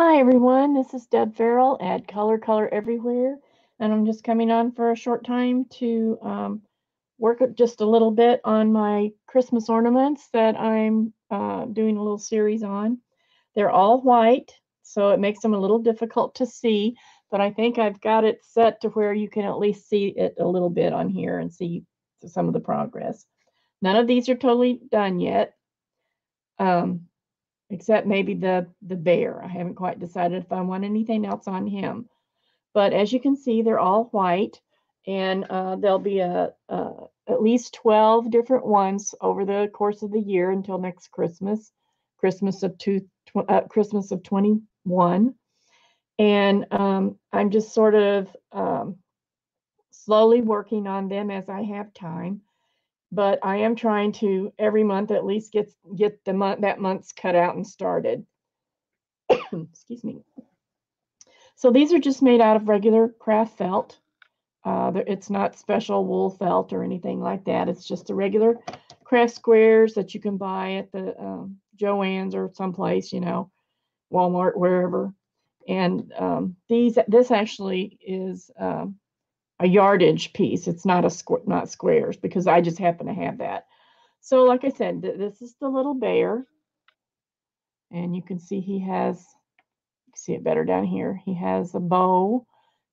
Hi everyone, this is Deb Ferrell at Color Color Everywhere, and I'm just coming on for a short time to um, work just a little bit on my Christmas ornaments that I'm uh, doing a little series on. They're all white, so it makes them a little difficult to see, but I think I've got it set to where you can at least see it a little bit on here and see some of the progress. None of these are totally done yet. Um, except maybe the the bear. I haven't quite decided if I want anything else on him. But as you can see, they're all white, and uh, there'll be a, a, at least 12 different ones over the course of the year until next Christmas, Christmas of two, tw- uh, Christmas of 21. And um, I'm just sort of um, slowly working on them as I have time but I am trying to every month at least get get the month that month's cut out and started. Excuse me. So these are just made out of regular craft felt. Uh, it's not special wool felt or anything like that. It's just a regular craft squares that you can buy at the um, Joann's or someplace, you know, Walmart, wherever. And um, these, this actually is um, a yardage piece. It's not a squ- not squares because I just happen to have that. So like I said, th- this is the little bear. And you can see he has, see it better down here. He has a bow.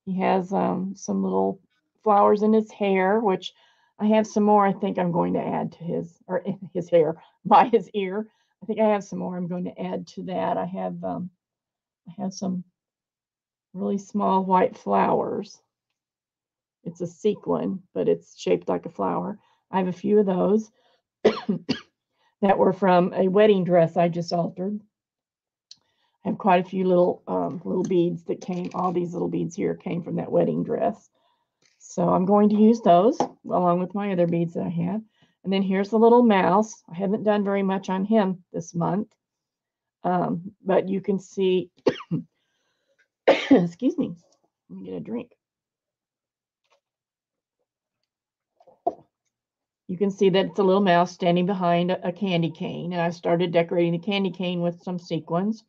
He has um, some little flowers in his hair, which I have some more I think I'm going to add to his, or his hair, by his ear. I think I have some more I'm going to add to that. I have, um, I have some really small white flowers it's a sequin, but it's shaped like a flower. I have a few of those that were from a wedding dress I just altered. I have quite a few little um, little beads that came. All these little beads here came from that wedding dress. So I'm going to use those along with my other beads that I have. And then here's the little mouse. I haven't done very much on him this month. Um, but you can see, excuse me, let me get a drink. You can see that it's a little mouse standing behind a, candy cane. And I started decorating the candy cane with some sequins.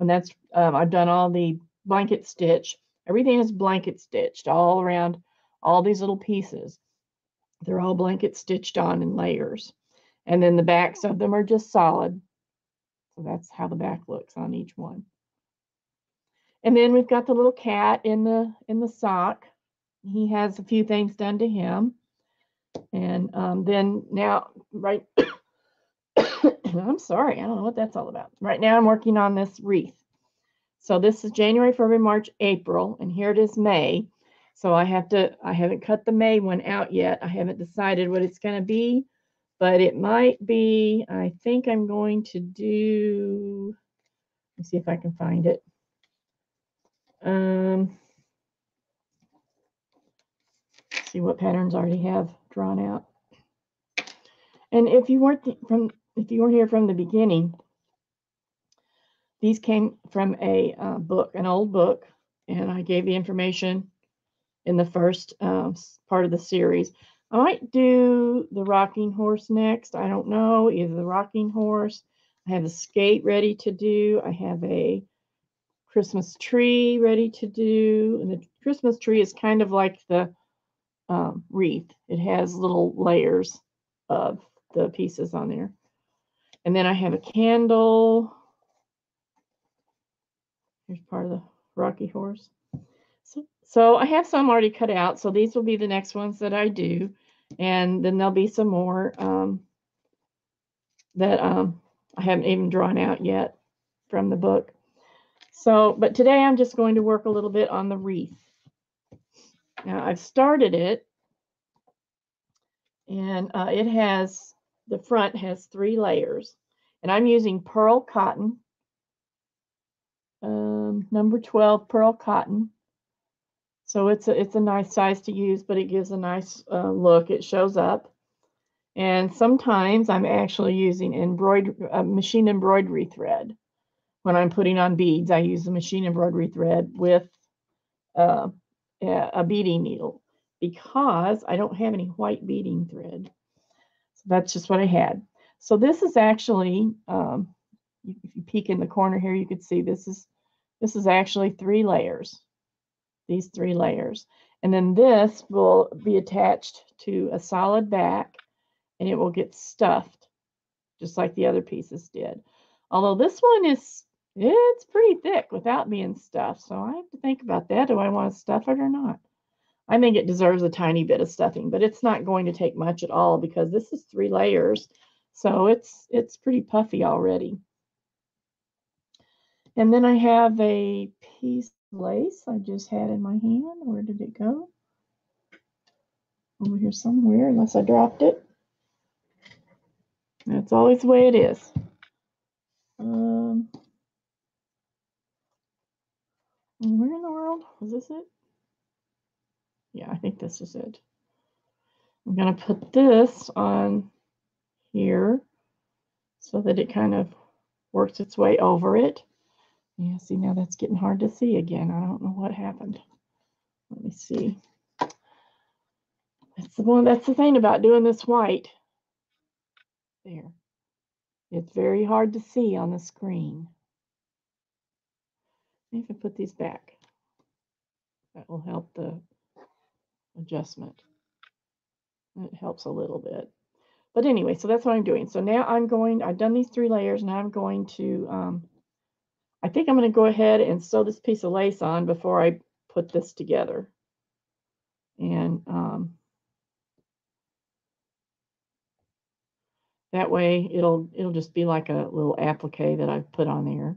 And that's, um, I've done all the blanket stitch. Everything is blanket stitched all around all these little pieces. They're all blanket stitched on in layers. And then the backs of them are just solid. So that's how the back looks on each one. And then we've got the little cat in the in the sock. He has a few things done to him. And um, then now, right, I'm sorry, I don't know what that's all about. Right now, I'm working on this wreath. So this is January, February, March, April, and here it is May. So I have to, I haven't cut the May one out yet. I haven't decided what it's going to be, but it might be, I think I'm going to do, let's see if I can find it. Um, see what patterns I already have drawn out. And if you weren't from, if you weren't here from the beginning, these came from a uh, book, an old book, and I gave the information in the first uh, part of the series. I might do the rocking horse next. I don't know, either the rocking horse. I have a skate ready to do. I have a Christmas tree ready to do. And the Christmas tree is kind of like the um, wreath. It has little layers of the pieces on there. And then I have a candle. Here's part of the Rocky Horse. So, so I have some already cut out. So these will be the next ones that I do. And then there'll be some more um, that um, I haven't even drawn out yet from the book. So, but today I'm just going to work a little bit on the wreath. Now I've started it and uh, it has, the front has three layers and I'm using pearl cotton, um, number 12 pearl cotton. So it's a, it's a nice size to use, but it gives a nice uh, look. It shows up. And sometimes I'm actually using embroidery, uh, machine embroidery thread. When I'm putting on beads, I use the machine embroidery thread with uh, a beading needle because I don't have any white beading thread. So that's just what I had. So this is actually, um, if you peek in the corner here, you can see this is This is actually three layers, these three layers. And then this will be attached to a solid back and it will get stuffed just like the other pieces did. Although this one is, it's pretty thick without being stuffed. So I have to think about that. Do I want to stuff it or not? I think it deserves a tiny bit of stuffing, but it's not going to take much at all because this is three layers. So it's it's pretty puffy already. And then I have a piece of lace I just had in my hand. Where did it go? Over here somewhere, unless I dropped it. That's always the way it is. Um, where in the world was this it? Yeah, I think this is it. I'm going to put this on here so that it kind of works its way over it. Yeah, see, now that's getting hard to see again. I don't know what happened. Let me see. That's the one, that's the thing about doing this white. There. It's very hard to see on the screen. I put these back. That will help the adjustment. It helps a little bit. But anyway, so that's what I'm doing. So now I'm going, I've done these three layers. and I'm going to, um, I think I'm going to go ahead and sew this piece of lace on before I put this together. And um, that way it'll it'll just be like a little applique that I've put on there.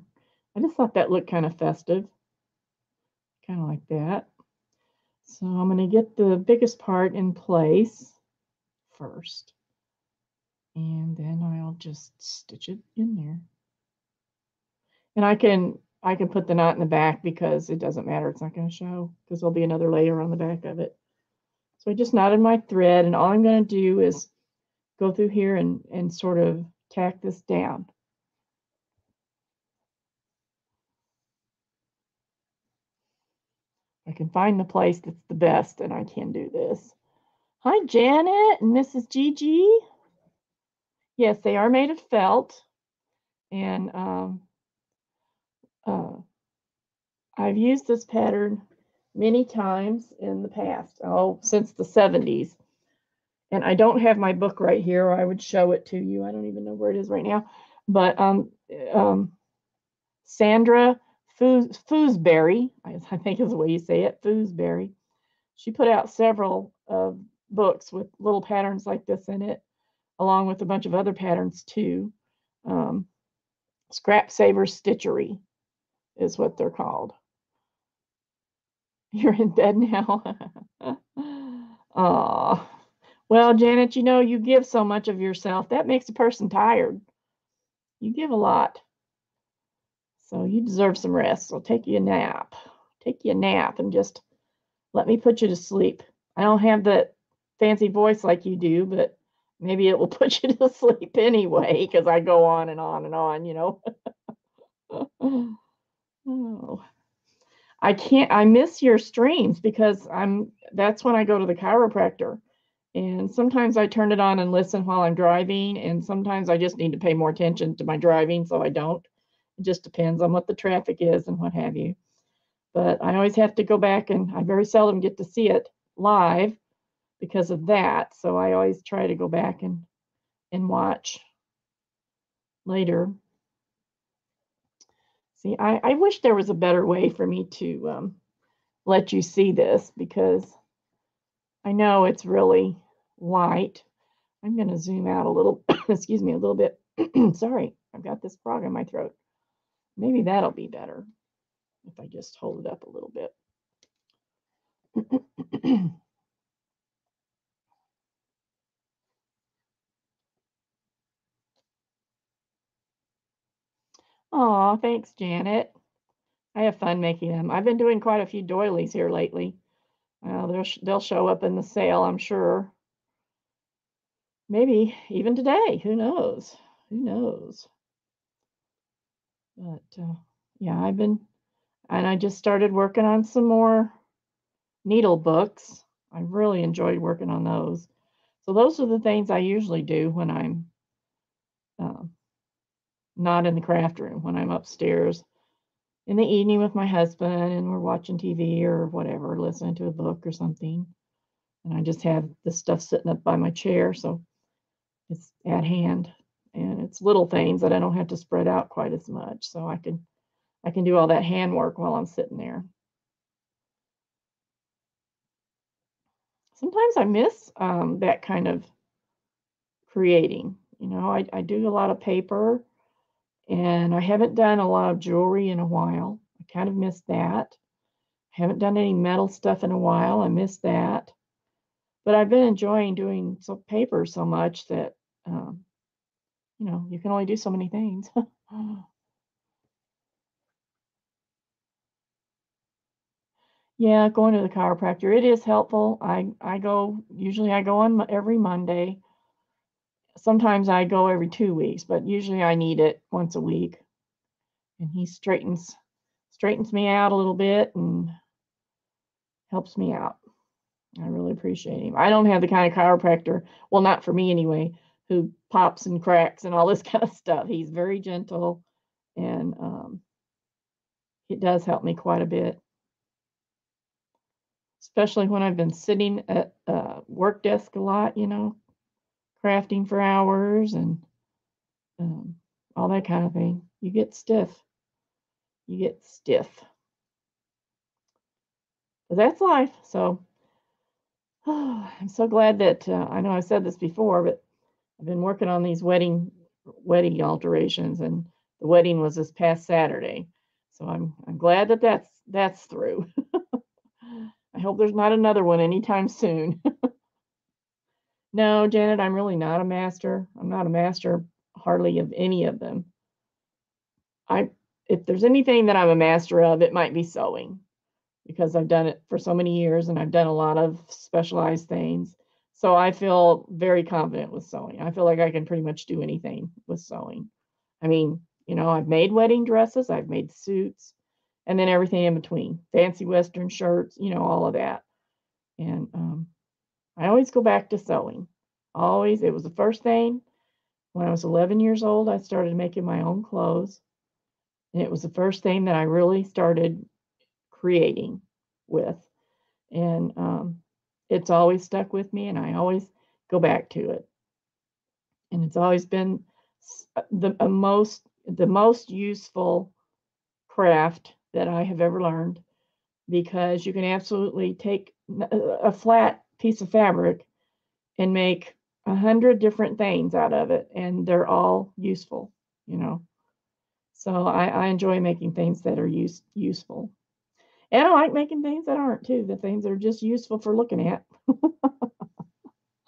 I just thought that looked kind of festive. Kind of like that. So I'm going to get the biggest part in place first. And then I'll just stitch it in there. And I can I can put the knot in the back because it doesn't matter. It's not going to show because there'll be another layer on the back of it. So I just knotted my thread and all I'm going to do is go through here and, and sort of tack this down. Can find the place that's the best and I can do this. Hi, Janet and Mrs. Gigi. Yes, they are made of felt. And um, uh, I've used this pattern many times in the past, oh, since the 70s. And I don't have my book right here, or I would show it to you. I don't even know where it is right now. But um, um, Sandra Foos, Foosberry, I think is the way you say it, Foosberry. She put out several uh, books with little patterns like this in it, along with a bunch of other patterns too. Um, Scrap Saver Stitchery is what they're called. You're in bed now. oh, well, Janet, you know, you give so much of yourself. That makes a person tired. You give a lot. So you deserve some rest. So take you a nap. Take you a nap and just let me put you to sleep. I don't have that fancy voice like you do, but maybe it will put you to sleep anyway because I go on and on and on, you know. oh. I can't I miss your streams because I'm that's when I go to the chiropractor. And sometimes I turn it on and listen while I'm driving, and sometimes I just need to pay more attention to my driving, so I don't. It just depends on what the traffic is and what have you. But I always have to go back, and I very seldom get to see it live because of that. So I always try to go back and and watch later. See, I, I wish there was a better way for me to um, let you see this because I know it's really light. I'm going to zoom out a little, excuse me, a little bit. Sorry, I've got this frog in my throat. Maybe that'll be better if I just hold it up a little bit. Oh, thanks, Janet. I have fun making them. I've been doing quite a few doilies here lately. Uh, they'll, they'll show up in the sale, I'm sure maybe even today. Who knows? Who knows? But uh, yeah, I've been, and I just started working on some more needle books. I really enjoyed working on those. So those are the things I usually do when I'm uh, not in the craft room, when I'm upstairs in the evening with my husband and we're watching TV or whatever, listening to a book or something. And I just have this stuff sitting up by my chair, so it's at hand. And it's little things that I don't have to spread out quite as much. So I can I can do all that handwork while I'm sitting there. Sometimes I miss um, that kind of creating. You know, I, I do a lot of paper and I haven't done a lot of jewelry in a while. I kind of miss that. I haven't done any metal stuff in a while. I miss that. But I've been enjoying doing so paper so much that um, you know you can only do so many things. yeah, going to the chiropractor it is helpful. I I go usually I go on every Monday sometimes I go every two weeks, but usually I need it once a week. And he straightens straightens me out a little bit and helps me out. I really appreciate him. I don't have the kind of chiropractor, well, not for me anyway, who pops and cracks and all this kind of stuff. He's very gentle and um, it does help me quite a bit, especially when I've been sitting at a work desk a lot, you know crafting for hours and um, all that kind of thing. You get stiff. You get stiff. But that's life. So oh, I'm so glad that uh, I know I said this before, but I've been working on these wedding wedding alterations, and the wedding was this past Saturday. So I'm I'm glad that that's that's through. I hope there's not another one anytime soon. No, Janet, I'm really not a master. I'm not a master hardly of any of them. I if there's anything that I'm a master of, it might be sewing because I've done it for so many years and I've done a lot of specialized things. So I feel very confident with sewing. I feel like I can pretty much do anything with sewing. I mean, you know, I've made wedding dresses, I've made suits, and then everything in between fancy Western shirts, you know, all of that. And um, I always go back to sewing. Always. It was the first thing. When I was 11 years old, I started making my own clothes. And it was the first thing that I really started creating with. And um, it's always stuck with me, and I always go back to it. And it's always been uh, the most the most useful craft that I have ever learned because you can absolutely take a flat piece of fabric and make a hundred different things out of it and they're all useful you know so I, I enjoy making things that are use, useful and i like making things that aren't too the things that are just useful for looking at.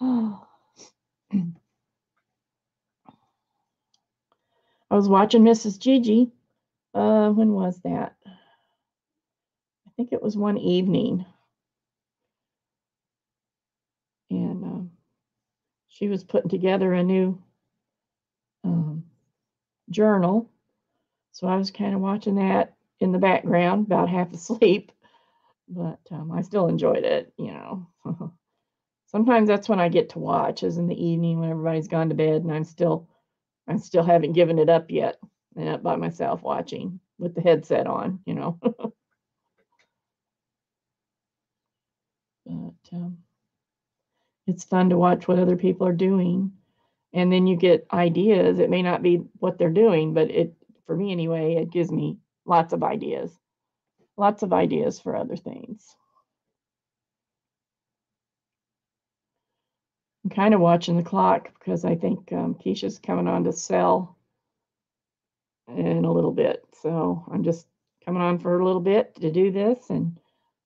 I was watching mrs gigi uh when was that? I think it was one evening. And um, she was putting together a new um, journal. So I was kind of watching that in the background, about half asleep, but um, I still enjoyed it, you know. Sometimes that's when I get to watch, is in the evening when everybody's gone to bed and I'm still, I still haven't given it up yet, and up by myself watching with the headset on, you know. but um, it's fun to watch what other people are doing and then you get ideas it may not be what they're doing but it for me anyway it gives me lots of ideas. Lots of ideas for other things. I'm kind of watching the clock because i think um, keisha's coming on to sell in a little bit. So i'm just coming on for a little bit to do this and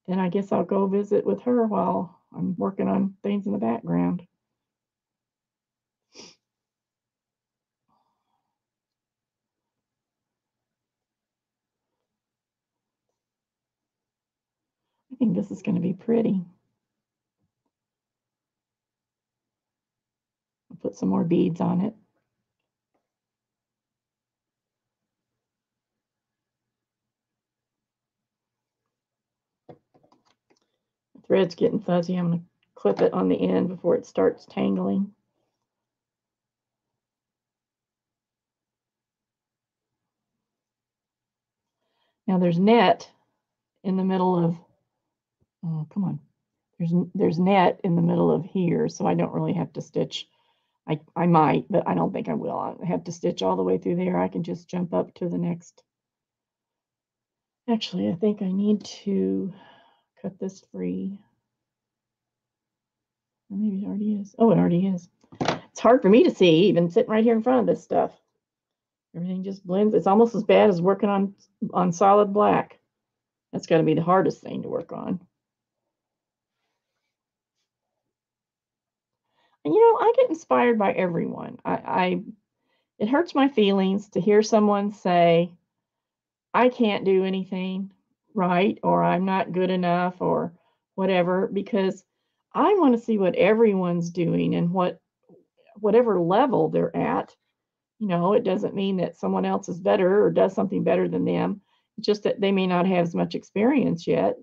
then i guess i'll go visit with her while I'm working on things in the background. Think this is going to be pretty. I'll put some more beads on it. thread's getting fuzzy. I'm going to clip it on the end before it starts tangling. Now there's net in the middle of, oh, come on. There's, there's net in the middle of here, so I don't really have to stitch. I, I might, but I don't think I will. I have to stitch all the way through there. I can just jump up to the next. Actually, I think I need to cut this free. Maybe it already is. Oh, it already is. It's hard for me to see, even sitting right here in front of this stuff. Everything just blends. It's almost as bad as working on on solid black. That's got to be the hardest thing to work on. You know, I get inspired by everyone. I, I it hurts my feelings to hear someone say, I can't do anything right, or I'm not good enough, or whatever, because I want to see what everyone's doing and what whatever level they're at. You know, it doesn't mean that someone else is better or does something better than them. It's just that they may not have as much experience yet.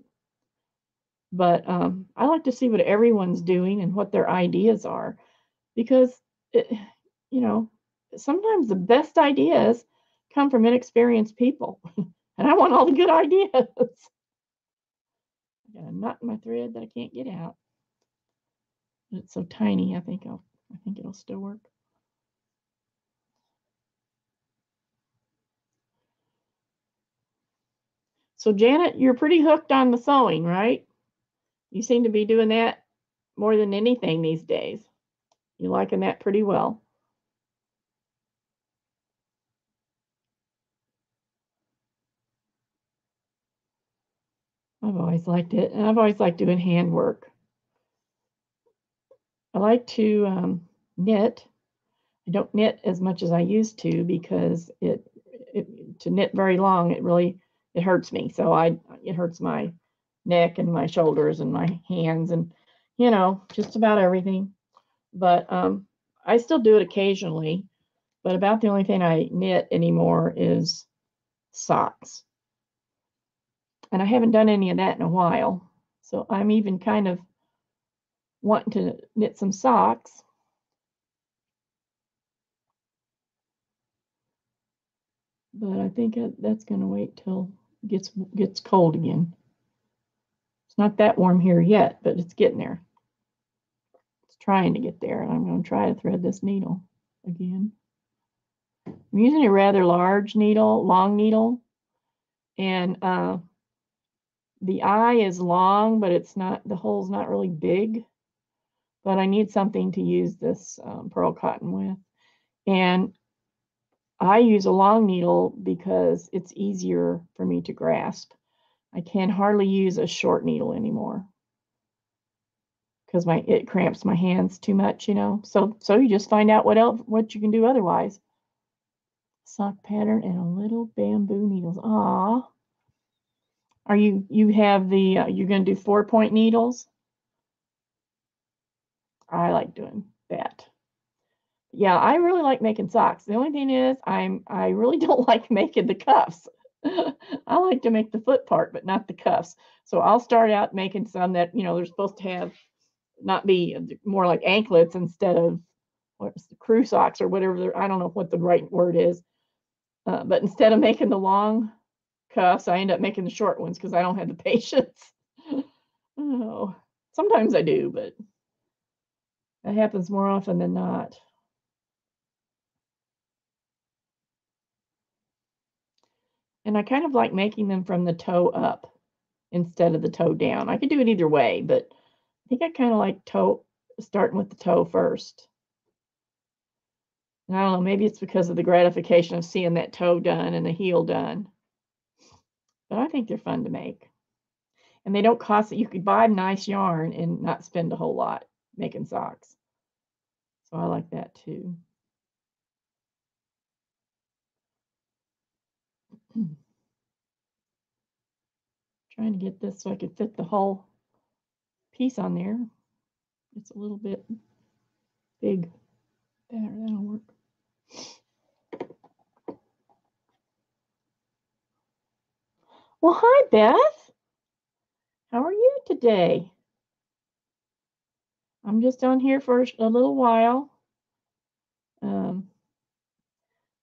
But um, I like to see what everyone's doing and what their ideas are, because it, you know sometimes the best ideas come from inexperienced people, and I want all the good ideas. I got a knot in my thread that I can't get out. It's so tiny. I think I'll. I think it'll still work. So Janet, you're pretty hooked on the sewing, right? You seem to be doing that more than anything these days. You're liking that pretty well. I've always liked it, and I've always liked doing handwork. I like to um, knit. I don't knit as much as I used to because it, it to knit very long it really it hurts me. So I it hurts my neck and my shoulders and my hands and you know just about everything. But um, I still do it occasionally. But about the only thing I knit anymore is socks. And I haven't done any of that in a while. So I'm even kind of wanting to knit some socks. But I think that's going to wait till it gets gets cold again. It's not that warm here yet, but it's getting there. It's trying to get there. I'm going to try to thread this needle again. I'm using a rather large needle, long needle, and uh, the eye is long, but it's not, the hole's not really big. But I need something to use this um, pearl cotton with. And I use a long needle because it's easier for me to grasp. I can hardly use a short needle anymore because my it cramps my hands too much, you know. So so you just find out what else what you can do otherwise. Sock pattern and a little bamboo needles. Ah, are you you have the uh, you're going to do four point needles? I like doing that. Yeah, I really like making socks. The only thing is I'm I really don't like making the cuffs. I like to make the foot part, but not the cuffs. So I'll start out making some that, you know, they're supposed to have not be uh, more like anklets instead of what's the crew socks or whatever. I don't know what the right word is. Uh, but instead of making the long cuffs, I end up making the short ones because I don't have the patience. oh, sometimes I do, but that happens more often than not. And I kind of like making them from the toe up instead of the toe down. I could do it either way, but I think I kind of like toe starting with the toe first. And I don't know, maybe it's because of the gratification of seeing that toe done and the heel done. But I think they're fun to make. And they don't cost you could buy nice yarn and not spend a whole lot making socks. So I like that too. Trying to get this so I could fit the whole piece on there. It's a little bit big. There, that'll work. Well, hi, Beth. How are you today? I'm just on here for a little while. Um,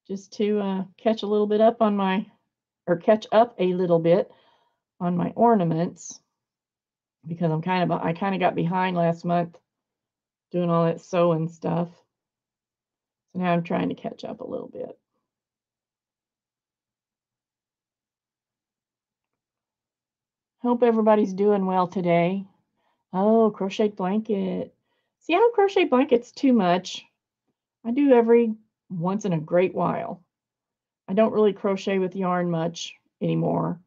just to uh, catch a little bit up on my or catch up a little bit on my ornaments because I'm kind of I kind of got behind last month doing all that sewing stuff. So now I'm trying to catch up a little bit. Hope everybody's doing well today. Oh, crochet blanket. See, I don't crochet blankets too much. I do every once in a great while. I don't really crochet with yarn much anymore.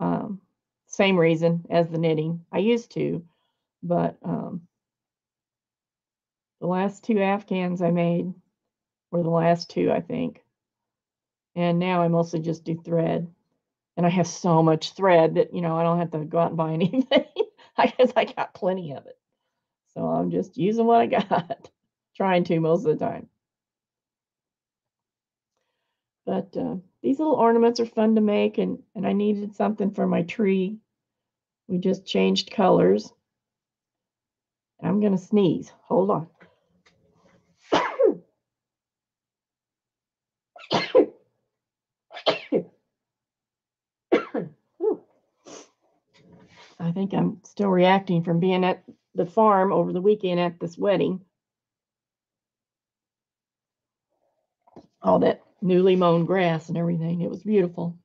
Um, same reason as the knitting. I used to, but um, the last two Afghans I made were the last two, I think. And now I mostly just do thread. And I have so much thread that, you know, I don't have to go out and buy anything. I guess I got plenty of it. So I'm just using what I got, trying to most of the time. But uh, these little ornaments are fun to make, and, and I needed something for my tree. We just changed colors. I'm going to sneeze. Hold on. I think I'm still reacting from being at the farm over the weekend at this wedding. All that newly mown grass and everything. It was beautiful.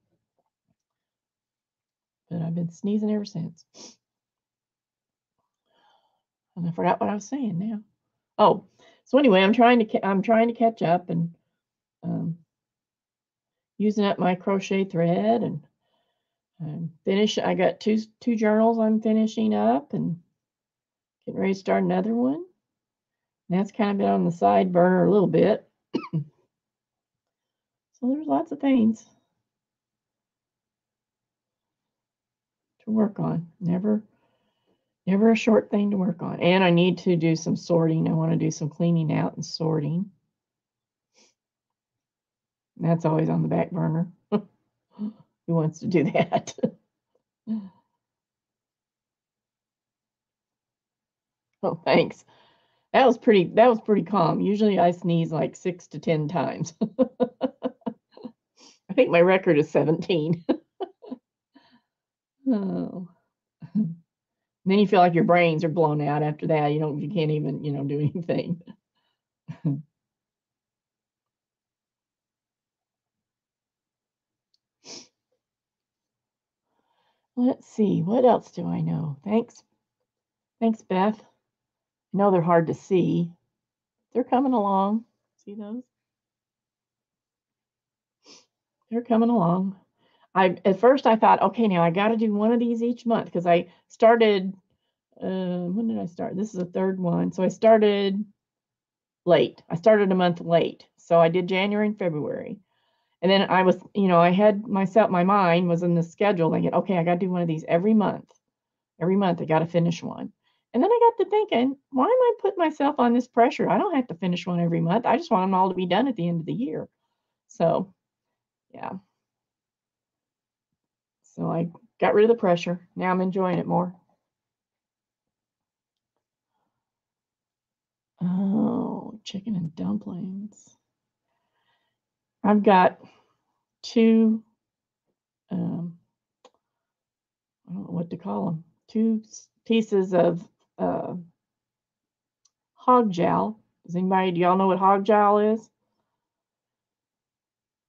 But I've been sneezing ever since. And I forgot what I was saying now. Oh, so anyway, I'm trying to I'm trying to catch up and um, using up my crochet thread and I'm finish. I got two two journals I'm finishing up and getting ready to start another one. And that's kind of been on the side burner a little bit. So there's lots of things to work on. Never never a short thing to work on. And I need to do some sorting. I want to do some cleaning out and sorting. That's always on the back burner. Who wants to do that? oh, thanks. That was pretty that was pretty calm. Usually I sneeze like 6 to 10 times. I think my record is 17. oh. Then you feel like your brains are blown out after that. You don't you can't even, you know, do anything. Let's see, what else do I know? Thanks. Thanks, Beth. I know they're hard to see. They're coming along. See those? They're coming along. I at first I thought, okay, now I got to do one of these each month because I started. Uh, when did I start? This is the third one, so I started late. I started a month late, so I did January and February. And then I was, you know, I had myself, my mind was in the schedule thinking, okay, I got to do one of these every month. Every month I got to finish one. And then I got to thinking, why am I putting myself on this pressure? I don't have to finish one every month. I just want them all to be done at the end of the year. So, yeah. So I got rid of the pressure. Now I'm enjoying it more. Oh, chicken and dumplings. I've got two, um, I don't know what to call them, two pieces of uh, hog jowl. Does anybody, do y'all know what hog jowl is?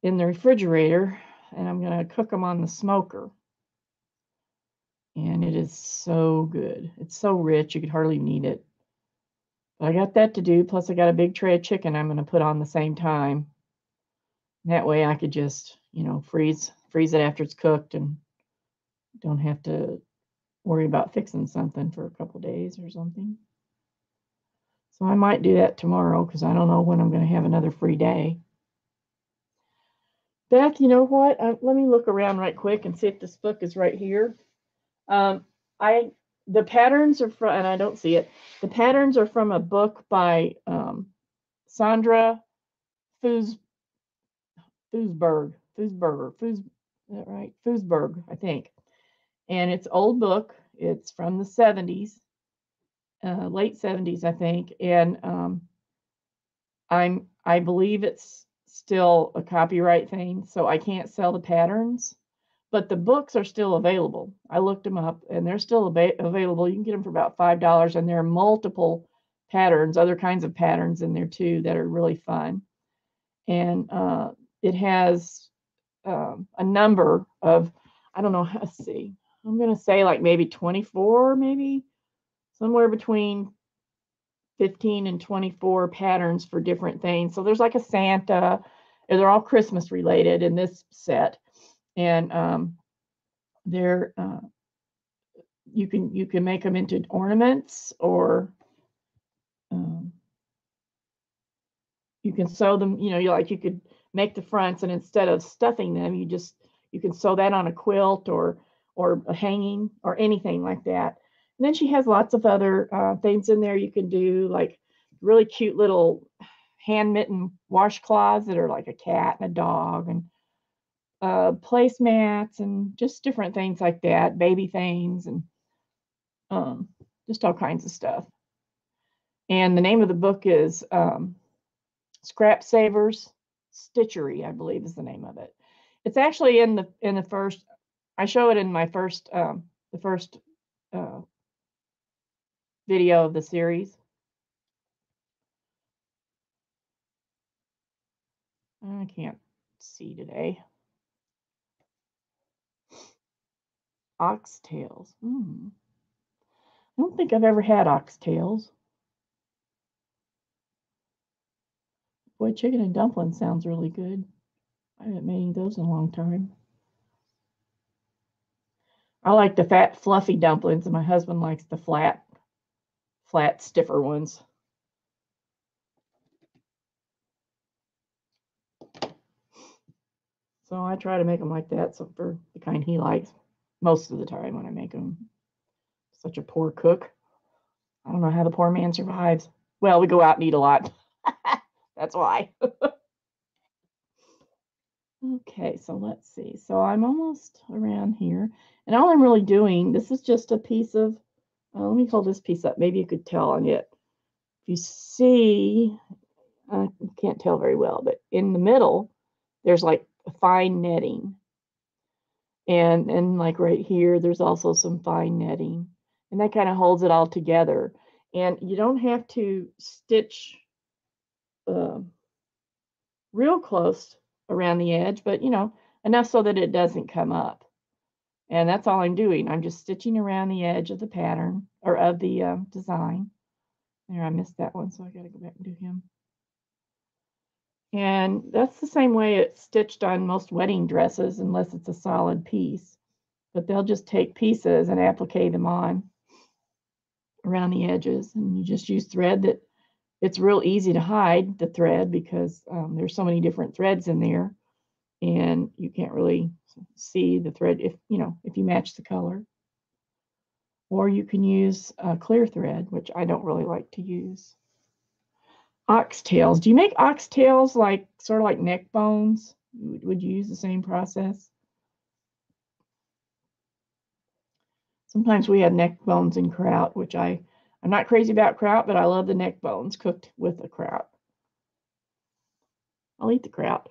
In the refrigerator, and I'm going to cook them on the smoker. And it is so good. It's so rich, you could hardly need it. But I got that to do, plus I got a big tray of chicken I'm going to put on the same time. That way I could just, you know, freeze freeze it after it's cooked and don't have to worry about fixing something for a couple days or something. So I might do that tomorrow because I don't know when I'm going to have another free day. Beth, you know what? Uh, let me look around right quick and see if this book is right here. Um, I the patterns are from, and I don't see it. The patterns are from a book by um, Sandra Fus Fusberg, Fusberger, Fus, is that right? Fusberg, I think. And it's old book. It's from the 70s, uh, late 70s, I think. And um, I'm, I believe it's still a copyright thing, so I can't sell the patterns. but the books are still available. I looked them up and they're still ava- available. You can get them for about $5 and there are multiple patterns, other kinds of patterns in there too that are really fun. And uh, it has um, a number of, I don't know, let's see, I'm going to say like maybe 24, maybe somewhere between 15 and 24 patterns for different things. So there's like a Santa, they're all Christmas related in this set. And um, they're, uh, you can you can make them into ornaments or um, you can sew them you know you like you could make the fronts and instead of stuffing them you just you can sew that on a quilt or or a hanging or anything like that and then she has lots of other uh, things in there you can do like really cute little hand mitten washcloths that are like a cat and a dog and uh, placemats and just different things like that baby things and um, just all kinds of stuff and the name of the book is um, Scrap Savers Stitchery, I believe is the name of it. It's actually in the in the first. I show it in my first um, the first uh, video of the series. I can't see today. Oxtails. Hmm. I don't think I've ever had oxtails. Boy, chicken and dumplings sounds really good. I haven't made those in a long time. I like the fat, fluffy dumplings, and my husband likes the flat, flat, stiffer ones. So I try to make them like that, so for the kind he likes, most of the time when I make them. Such a poor cook. I don't know how the poor man survives. Well, we go out and eat a lot. That's why. okay, so let's see. So I'm almost around here. And all I'm really doing, this is just a piece of, uh, let me hold this piece up. Maybe you could tell on it. If you see, I can't tell very well, but in the middle, there's like fine netting. And, and like right here, there's also some fine netting. And that kind of holds it all together. And you don't have to stitch uh, real close around the edge, but you know, enough so that it doesn't come up. And that's all I'm doing. I'm just stitching around the edge of the pattern or of the uh, design. There, I missed that one, so I got to go back and do him. And that's the same way it's stitched on most wedding dresses, unless it's a solid piece. But they'll just take pieces and applique them on around the edges. And you just use thread that it's real easy to hide the thread because um, there's so many different threads in there and you can't really see the thread if you know if you match the color. Or you can use a clear thread which I don't really like to use. Oxtails. Do you make oxtails like sort of like neck bones? Would you use the same process? Sometimes we have neck bones in kraut which I I'm not crazy about kraut, but I love the neck bones cooked with the kraut. I'll eat the kraut.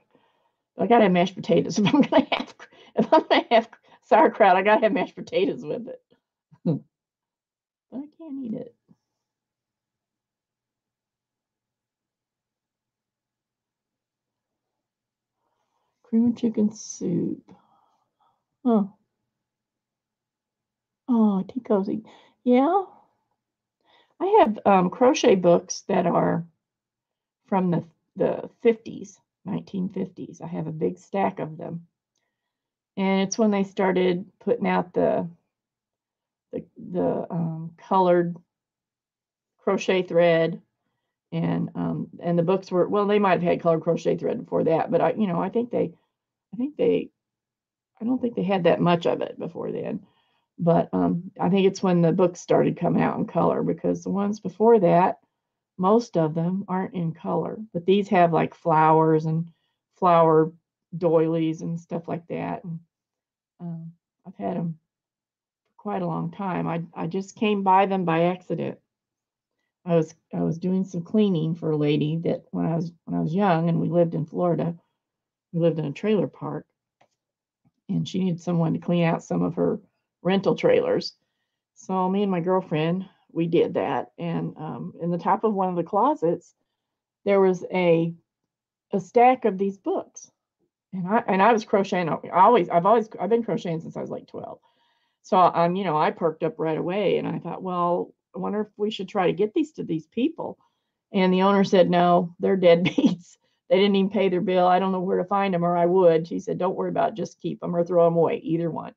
I gotta have mashed potatoes if I'm gonna have if I'm gonna have sauerkraut. I gotta have mashed potatoes with it. but I can't eat it. Cream and chicken soup. Oh. Oh, tea cozy. Yeah, I have um, crochet books that are from the the 50s, 1950s. I have a big stack of them, and it's when they started putting out the the, the um, colored crochet thread, and um, and the books were well, they might have had colored crochet thread before that, but I you know I think they I think they I don't think they had that much of it before then but um, I think it's when the books started coming out in color because the ones before that, most of them aren't in color, but these have like flowers and flower doilies and stuff like that. And um, I've had them for quite a long time. I I just came by them by accident. I was I was doing some cleaning for a lady that when I was when I was young and we lived in Florida, we lived in a trailer park, and she needed someone to clean out some of her rental trailers. So me and my girlfriend, we did that. And um, in the top of one of the closets, there was a a stack of these books. And I and I was crocheting. I always I've always I've been crocheting since I was like 12. So um, you know, I perked up right away and I thought, well, I wonder if we should try to get these to these people. And the owner said, no, they're deadbeats. They didn't even pay their bill. I don't know where to find them, or I would. She said, don't worry about it. Just keep them or throw them away, either one.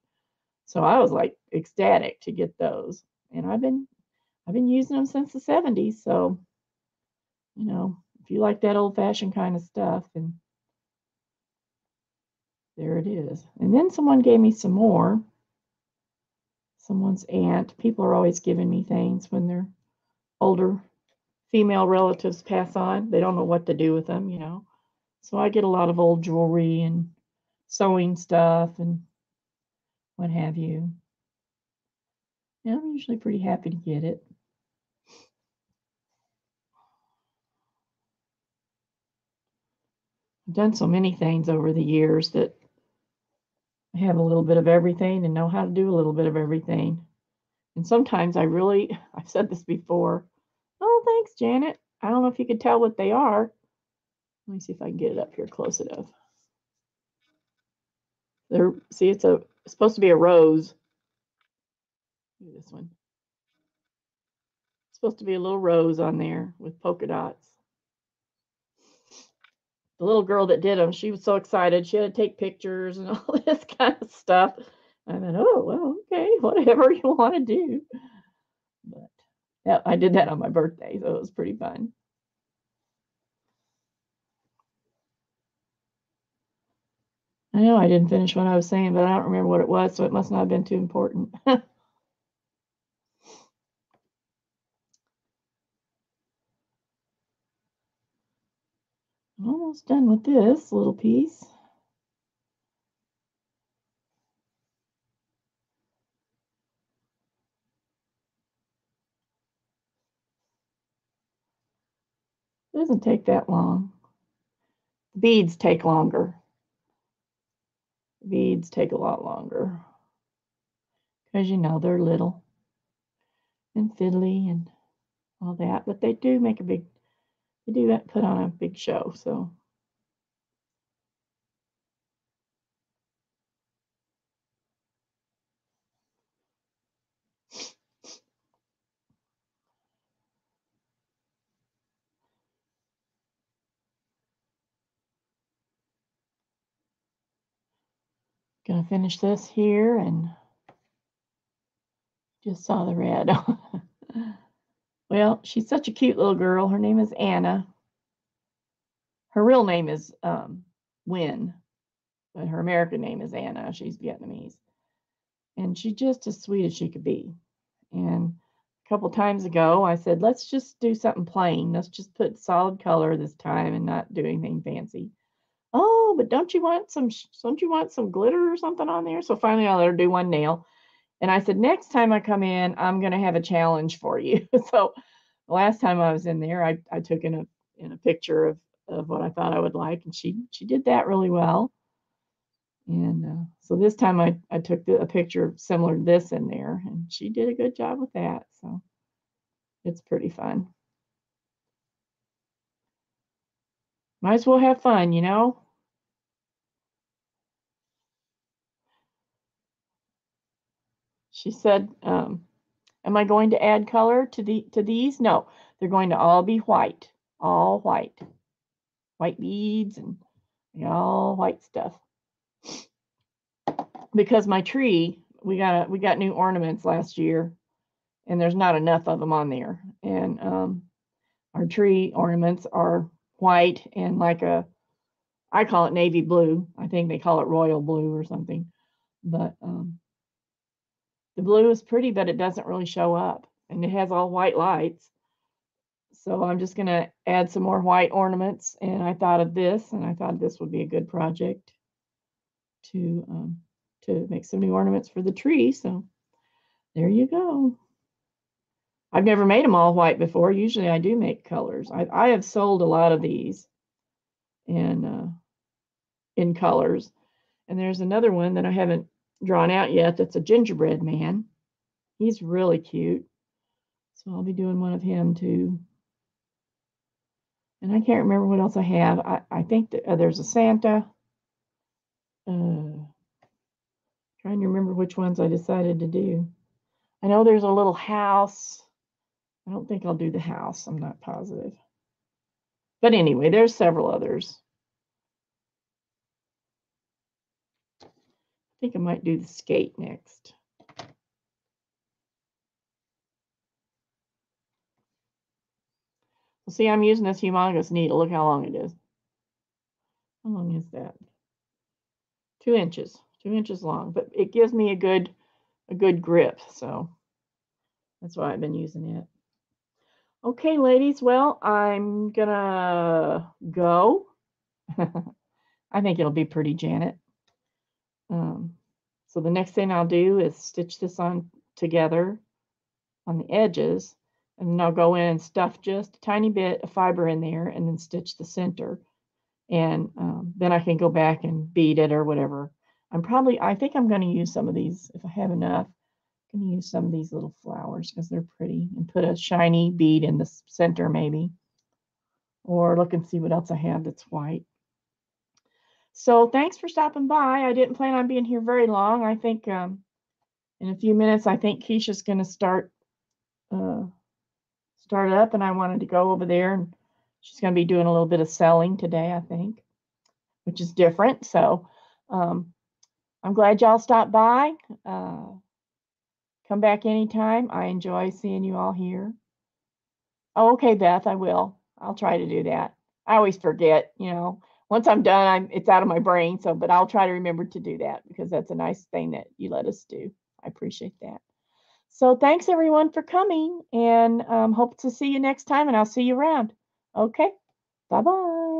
So I was like ecstatic to get those. And I've been I've been using them since the 70s. So, you know, if you like that old fashioned kind of stuff, and there it is. And then someone gave me some more. Someone's aunt. People are always giving me things when their older female relatives pass on. They don't know what to do with them, you know. So I get a lot of old jewelry and sewing stuff and what have you. Yeah, I'm usually pretty happy to get it. Done so many things over the years that I have a little bit of everything and know how to do a little bit of everything. And sometimes I really, I've said this before. Oh, thanks, Janet. I don't know if you could tell what they are. Let me see if I can get it up here close enough. There, see, it's a it's supposed to be a rose. This one. It's supposed to be a little rose on there with polka dots. The little girl that did them, she was so excited. She had to take pictures and all this kind of stuff. I thought, oh, well, okay, whatever you want to do. But yeah, I did that on my birthday, so it was pretty fun. I know I didn't finish what I was saying, but I don't remember what it was, so it must not have been too important. almost done with this little piece. It doesn't take that long. Beads take longer. Beads take a lot longer because you know they're little and fiddly and all that, but they do make a big, they do that put on a big show. So Gonna finish this here and just saw the red. well, she's such a cute little girl. Her name is Anna. Her real name is um, Win, but her American name is Anna. She's Vietnamese. And she's just as sweet as she could be. And a couple times ago, I said, let's just do something plain. Let's just put solid color this time and not do anything fancy oh, but don't you want some, don't you want some glitter or something on there? So finally I let her do one nail. And I said, next time I come in, I'm going to have a challenge for you. so last time I was in there, I, I took in a, in a picture of, of what I thought I would like. And she, she did that really well. And uh, so this time I, I took the, a picture similar to this in there and she did a good job with that. So it's pretty fun. Might as well have fun, you know? She said, um, am I going to add color to the to these? No, they're going to all be white, all white. White beads and you know, all white stuff. Because my tree, we got a, we got new ornaments last year and there's not enough of them on there. And um, our tree ornaments are white and like a, I call it navy blue. I think they call it royal blue or something. But um, the blue is pretty, but it doesn't really show up. And it has all white lights. So I'm just going to add some more white ornaments. And I thought of this, and I thought this would be a good project to um, to make some new ornaments for the tree. So there you go. I've never made them all white before. Usually I do make colors. I, I have sold a lot of these in, uh, in colors. And there's another one that I haven't drawn out yet that's a gingerbread man. He's really cute. So I'll be doing one of him too. And I can't remember what else I have. I, I think that, uh, there's a Santa. Uh, trying to remember which ones I decided to do. I know there's a little house. I don't think I'll do the house. I'm not positive. But anyway, there's several others. Think I might do the skate next. See, I'm using this humongous needle. Look how long it is. How long is that? Two inches, two inches long, but it gives me a good, a good grip. So that's why I've been using it. Okay, ladies. Well, I'm gonna go. I think it'll be pretty, Janet. Um, so the next thing I'll do is stitch this on together on the edges and then I'll go in and stuff just a tiny bit of fiber in there and then stitch the center. And um, then I can go back and bead it or whatever. I'm probably, I think I'm going to use some of these if I have enough. I'm going to use some of these little flowers because they're pretty and put a shiny bead in the center maybe. Or look and see what else I have that's white. So thanks for stopping by. I didn't plan on being here very long. I think um, in a few minutes, I think Keisha's going to start uh, start up, and I wanted to go over there, and she's going to be doing a little bit of selling today, I think, which is different. So um, I'm glad y'all stopped by. Uh, come back anytime. I enjoy seeing you all here. Oh, okay, Beth, I will. I'll try to do that. I always forget, you know once I'm done, I'm it's out of my brain. So, but I'll try to remember to do that because that's a nice thing that you let us do. I appreciate that. So thanks everyone for coming and um, hope to see you next time and I'll see you around. Okay. Bye bye.